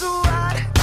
So right.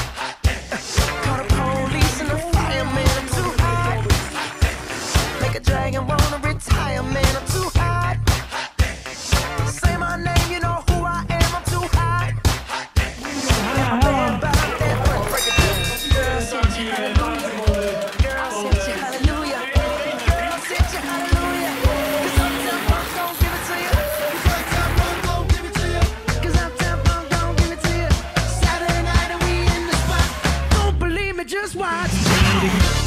just watch.